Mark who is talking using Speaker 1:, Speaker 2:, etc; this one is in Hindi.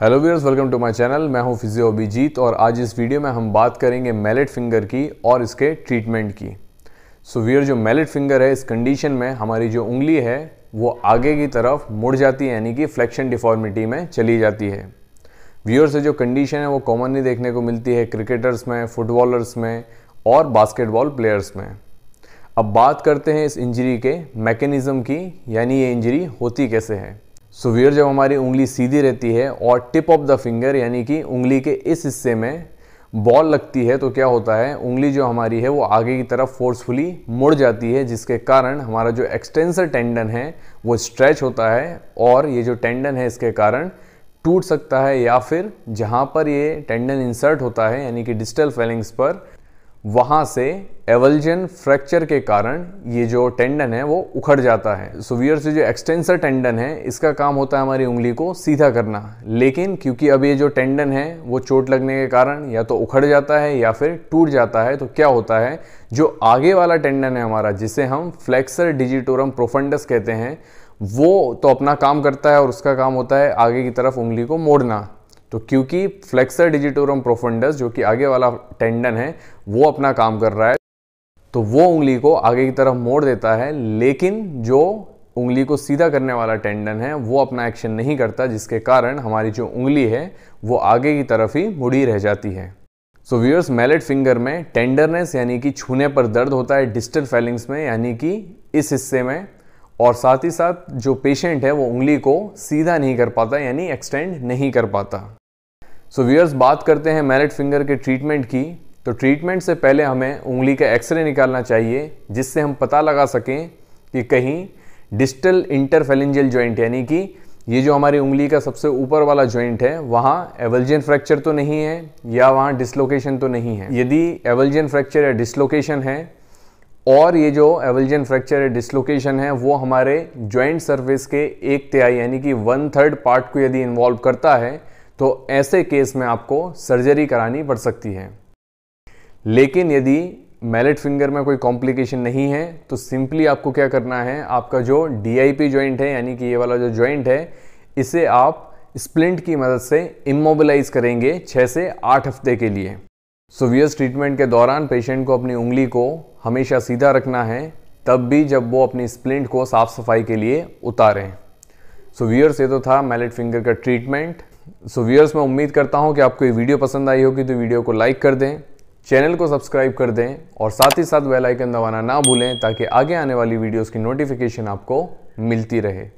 Speaker 1: Hello viewers welcome to my channel मैं हूँ फिजियो अभिजीत और आज इस वीडियो में हम बात करेंगे मेलेट फिंगर की और इसके ट्रीटमेंट की। सो so, व्यूअर जो मेलेट फिंगर है इस कंडीशन में हमारी जो उंगली है वो आगे की तरफ़ मुड़ जाती है यानी कि फ्लेक्शन डिफॉर्मिटी में चली जाती है। व्यूअर से जो कंडीशन है वो कॉमनली देखने को मिलती है क्रिकेटर्स में फुटबॉलर्स में और बास्केटबॉल प्लेयर्स में। अब बात करते हैं इस इंजरी के मैकेनिज़्म की यानी ये इंजरी होती कैसे है। सो जब हमारी उंगली सीधी रहती है और टिप ऑफ़ द फिंगर, यानी कि उंगली के इस हिस्से में बॉल लगती है तो क्या होता है? उंगली जो हमारी है, वो आगे की तरफ़ फोर्सफुली मुड़ जाती है, जिसके कारण हमारा जो एक्सटेंसर टेंडन है, वो स्ट्रेच होता है और ये जो टेंडन है, इसके कारण टूट सकता है या फिर जहाँ पर ये टेंडन इंसर्ट होता है, यानी कि डिजिटल फेलिंग्स पर वहाँ से एवल्जन फ्रैक्चर के कारण ये जो टेंडन है वो उखड़ जाता है। सुवियर से जो एक्सटेंसर टेंडन है, इसका काम होता है हमारी उंगली को सीधा करना। लेकिन क्योंकि अब ये जो टेंडन है, वो चोट लगने के कारण या तो उखड़ जाता है या फिर टूट जाता है तो क्या होता है, जो आगे वाला टेंडन है हमारा, जिसे हम फ्लेक्सर डिजिटोरम प्रोफंडस कहते हैं, वो तो अपना काम करता है और उसका काम होता है आगे की तरफ़ उंगली को मोड़ना। तो क्योंकि फ्लेक्सर डिजिटोरम प्रोफंडस, जो कि आगे वाला टेंडन है, वो अपना काम कर रहा है। तो वो उंगली को आगे की तरफ़ मोड़ देता है, लेकिन जो उंगली को सीधा करने वाला टेंडन है, वो अपना एक्शन नहीं करता, जिसके कारण हमारी जो उंगली है, वो आगे की तरफ़ ही मुड़ी रह जाती है। सो व्यूअर्स मेलेट फिंगर में टेंडरनेस यानी कि छूने पर दर्द होता है डिस्टल फेलिंग्स में यानी कि इस हिस्से में, और साथ ही साथ जो पेशेंट है, वो उंगली को सीधा नहीं कर पाता, यानी एक्सटेंड नहीं कर पाता। सो so, व्यूअर्स बात करते हैं मेलेट फिंगर के ट्रीटमेंट की। तो ट्रीटमेंट से पहले हमें उंगली का एक्सरे निकालना चाहिए जिससे हम पता लगा सकें कि कहीं डिस्टल इंटरफेलेंजियल जॉइंट यानी कि ये जो हमारी उंगली का सबसे ऊपर वाला जॉइंट है वहाँ एवल्जियन फ्रैक्चर तो नहीं है या वहाँ डिसलोकेशन तो नहीं है। यदि एवल्जियन फ्रैक्चर या डिसलोकेशन है और ये जो एवल्जियन फ्रैक्चर या डिसलोकेशन है वो हमारे जॉइंट सर्फेस के एक तिहाई यानी कि वन थर्ड पार्ट को यदि इन्वॉल्व करता है तो ऐसे केस में आपको सर्जरी करानी पड़ सकती है। लेकिन यदि मैलेट फिंगर में कोई कॉम्प्लिकेशन नहीं है तो सिंपली आपको क्या करना है? आपका जो डी जॉइंट है, यानी कि ये वाला जो जॉइंट है, इसे आप स्प्लिंट की मदद से इमोबिलाइज करेंगे छः से आठ हफ़्ते के लिए। सोवियस ट्रीटमेंट के दौरान पेशेंट को अपनी उंगली को हमेशा सीधा रखना है, तब भी जब वो अपनी स्प्लिंट को साफ़ सफ़ाई के लिए उतारें। सो व्यूअर्स ये तो था मैलेट फिंगर का ट्रीटमेंट सो व्यूअर्स मैं उम्मीद करता हूँ कि आपको ये वीडियो पसंद आई होगी तो वीडियो को लाइक कर दें, चैनल को सब्सक्राइब कर दें और साथ ही साथ बेल आइकन दबाना ना भूलें ताकि आगे आने वाली वीडियोस की नोटिफिकेशन आपको मिलती रहे।